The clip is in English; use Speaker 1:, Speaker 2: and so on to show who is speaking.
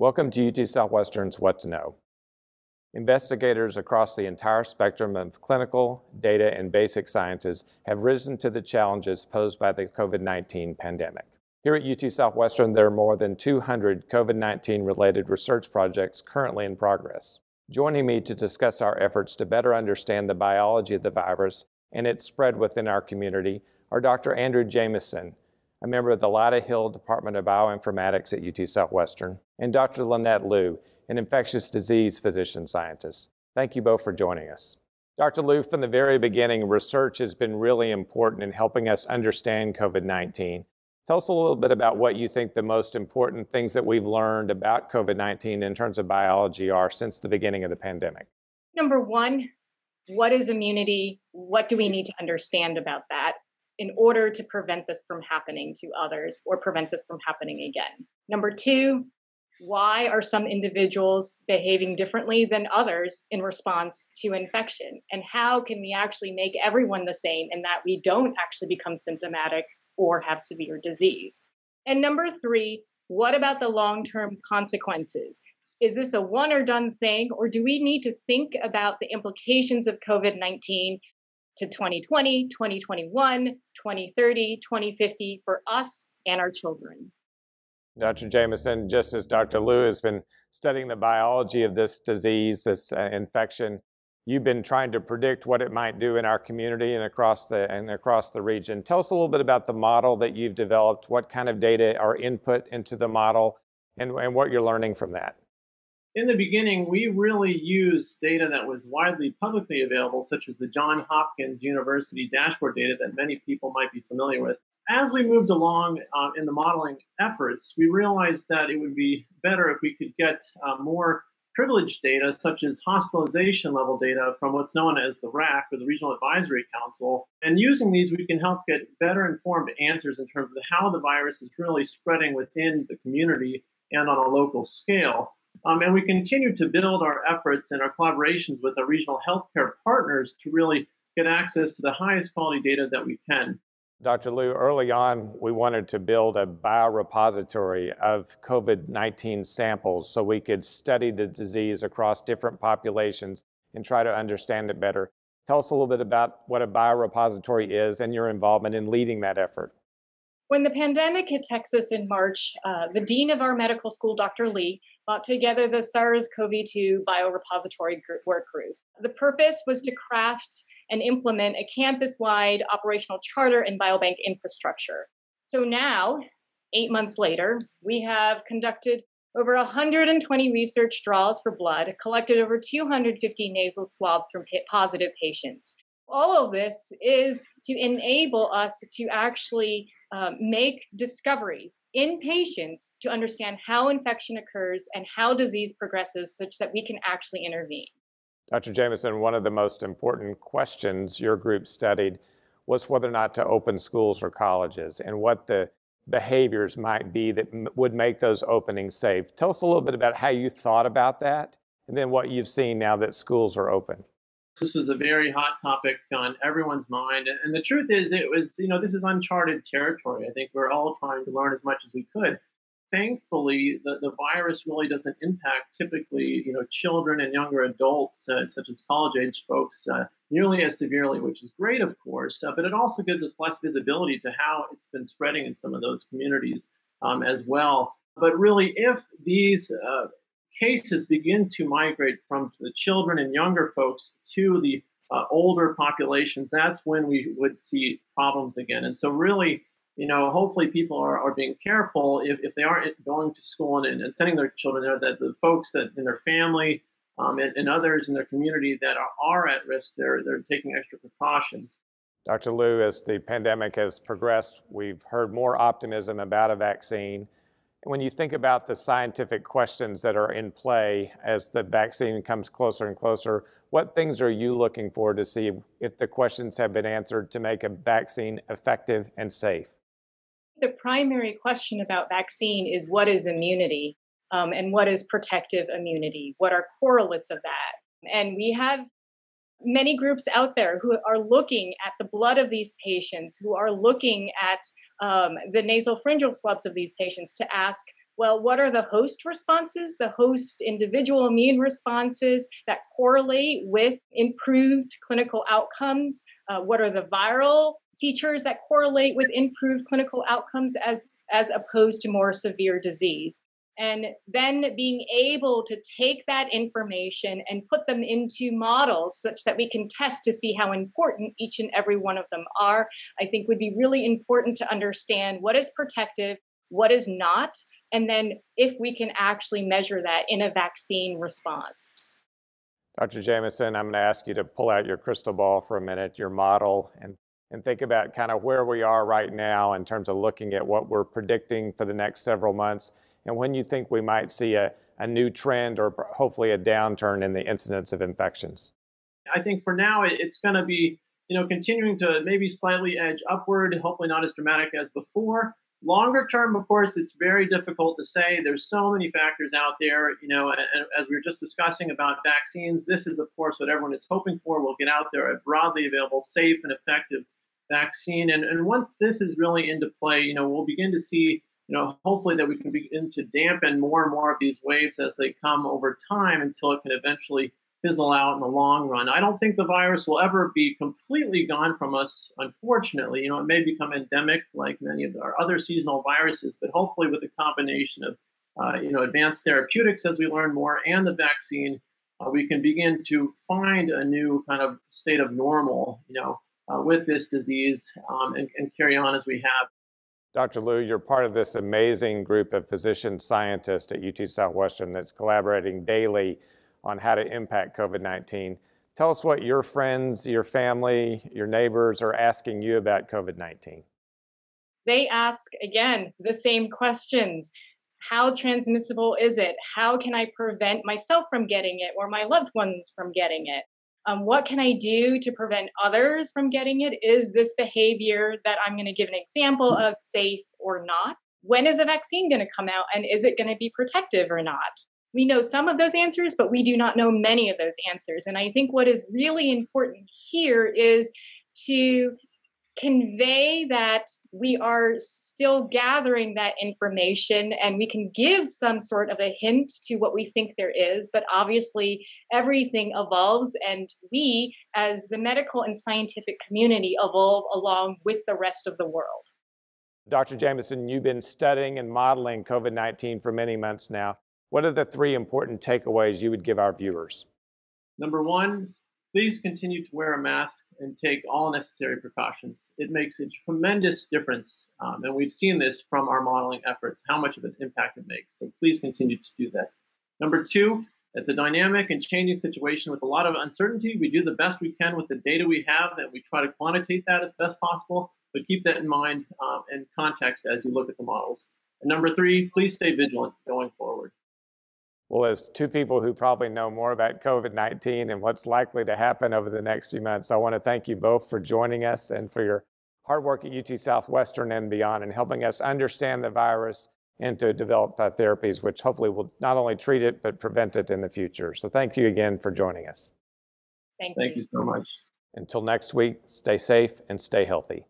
Speaker 1: Welcome to UT Southwestern's What to Know. Investigators across the entire spectrum of clinical, data, and basic sciences have risen to the challenges posed by the COVID-19 pandemic. Here at UT Southwestern, there are more than 200 COVID-19 related research projects currently in progress. Joining me to discuss our efforts to better understand the biology of the virus and its spread within our community are Dr. Andrew Jamieson, a member of the Lyda Hill Department of Bioinformatics at UT Southwestern, and Dr. Lenette Lu, an infectious disease physician scientist. Thank you both for joining us. Dr. Lu, from the very beginning, research has been really important in helping us understand COVID 19. Tell us a little bit about what you think the most important things that we've learned about COVID 19 in terms of biology are since the beginning of the pandemic.
Speaker 2: Number one, what is immunity? What do we need to understand about that? In order to prevent this from happening to others or prevent this from happening again. Number two, why are some individuals behaving differently than others in response to infection? And how can we actually make everyone the same in that we don't actually become symptomatic or have severe disease? And number three, what about the long term consequences? Is this a one or done thing, or do we need to think about the implications of COVID 19 to 2020, 2021, 2030, 2050 for us and our children.
Speaker 1: Dr. Jamieson, just as Dr. Lu has been studying the biology of this disease, this uh, infection, you've been trying to predict what it might do in our community and across the and across the region. Tell us a little bit about the model that you've developed, what kind of data are input into the model, and, and what you're learning from that
Speaker 3: in the beginning, we really used data that was widely publicly available, such as the Johns Hopkins University dashboard data that many people might be familiar with. As we moved along uh, in the modeling efforts, we realized that it would be better if we could get uh, more privileged data, such as hospitalization level data from what's known as the RAC, or the Regional Advisory Council. And using these, we can help get better informed answers in terms of how the virus is really spreading within the community and on a local scale. Um, and we continue to build our efforts and our collaborations with our regional healthcare partners to really get access to the highest quality data that we can.
Speaker 1: Dr. Lu, early on, we wanted to build a biorepository of COVID 19 samples so we could study the disease across different populations and try to understand it better. Tell us a little bit about what a biorepository is and your involvement in leading that effort.
Speaker 2: When the pandemic hit Texas in March, uh, the dean of our medical school, Dr. Lee, brought together the SARS CoV 2 biorepository group, work group. The purpose was to craft and implement a campus wide operational charter and biobank infrastructure. So now, eight months later, we have conducted over 120 research draws for blood, collected over 250 nasal swabs from positive patients. All of this is to enable us to actually um, make discoveries in patients to understand how infection occurs and how disease progresses such that we can actually intervene.
Speaker 1: Dr. Jamieson, one of the most important questions your group studied was whether or not to open schools or colleges and what the behaviors might be that m- would make those openings safe. Tell us a little bit about how you thought about that and then what you've seen now that schools are open.
Speaker 3: This was a very hot topic on everyone's mind. And the truth is, it was, you know, this is uncharted territory. I think we're all trying to learn as much as we could. Thankfully, the, the virus really doesn't impact typically, you know, children and younger adults, uh, such as college age folks, uh, nearly as severely, which is great, of course. Uh, but it also gives us less visibility to how it's been spreading in some of those communities um, as well. But really, if these uh, cases begin to migrate from the children and younger folks to the uh, older populations, that's when we would see problems again. And so, really, you know, hopefully people are, are being careful if, if they aren't going to school and, and sending their children there, that the folks that in their family um, and, and, others in their community that are, are at risk, they're, they're taking extra precautions.
Speaker 1: Dr. Lu, as the pandemic has progressed, we've heard more optimism about a vaccine. When you think about the scientific questions that are in play as the vaccine comes closer and closer, what things are you looking for to see if the questions have been answered to make a vaccine effective and safe?
Speaker 2: The primary question about vaccine is what is immunity um, and what is protective immunity? What are correlates of that? And we have many groups out there who are looking at the blood of these patients, who are looking at um, the nasal pharyngeal swabs of these patients to ask well, what are the host responses, the host individual immune responses that correlate with improved clinical outcomes? Uh, what are the viral features that correlate with improved clinical outcomes as, as opposed to more severe disease? And then being able to take that information and put them into models such that we can test to see how important each and every one of them are i think would be really important to understand what is protective what is not and then if we can actually measure that in a vaccine response.
Speaker 1: Dr jamieson i'm going to ask you to pull out your crystal ball for a minute your model and and think about kind of where we are right now in terms of looking at what we're predicting for the next several months and when you think we might see a, a new trend or hopefully a downturn in the incidence of infections?
Speaker 3: I think for now it's going to be, you know, continuing to maybe slightly edge upward, hopefully not as dramatic as before. Longer term, of course, it's very difficult to say. There's so many factors out there, you know, and as we were just discussing about vaccines, this is, of course, what everyone is hoping for. We'll get out there a broadly available, safe, and effective vaccine. And, and once this is really into play, you know, we'll begin to see you know, hopefully that we can begin to dampen more and more of these waves as they come over time until it can eventually fizzle out in the long run. I don't think the virus will ever be completely gone from us, unfortunately. You know, it may become endemic like many of our other seasonal viruses, but hopefully with a combination of, uh, you know, advanced therapeutics as we learn more and the vaccine, uh, we can begin to find a new kind of state of normal, you know, uh, with this disease um, and, and carry on as we have.
Speaker 1: Dr. Lu, you're part of this amazing group of physician scientists at UT Southwestern that's collaborating daily on how to impact COVID 19. Tell us what your friends, your family, your neighbors are asking you about COVID 19.
Speaker 2: They ask, again, the same questions. How transmissible is it? How can I prevent myself from getting it or my loved ones from getting it? Um, what can I do to prevent others from getting it? Is this behavior that I'm going to give an example of safe or not? When is a vaccine going to come out and is it going to be protective or not? We know some of those answers, but we do not know many of those answers. And I think what is really important here is to convey that we are still gathering that information and we can give some sort of a hint to what we think there is but obviously everything evolves and we as the medical and scientific community evolve along with the rest of the world.
Speaker 1: Dr jamieson you've been studying and modeling covid-19 for many months now. What are the three important takeaways you would give our viewers?
Speaker 3: Number one please continue to wear a mask and take all necessary precautions. It makes a tremendous difference, um, and we've seen this from our modeling efforts, how much of an impact it makes. So please continue to do that. Number two, it's a dynamic and changing situation with a lot of uncertainty. We do the best we can with the data we have, and we try to quantitate that as best possible, but keep that in mind um, and context as you look at the models. And number three, please stay vigilant going forward.
Speaker 1: Well, as two people who probably know more about COVID 19 and what's likely to happen over the next few months, I want to thank you both for joining us and for your hard work at UT Southwestern and beyond and helping us understand the virus and to develop uh, therapies which hopefully will not only treat it but prevent it in the future. So thank you again for joining us.
Speaker 2: Thank,
Speaker 3: thank you. you so much.
Speaker 1: Until next week, stay safe and stay healthy.